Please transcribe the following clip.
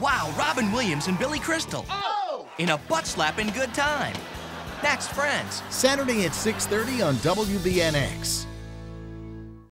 Wow, Robin Williams and Billy Crystal. Oh! In a butt slapping good time. Next, Friends. Saturday at 6:30 on WBNX.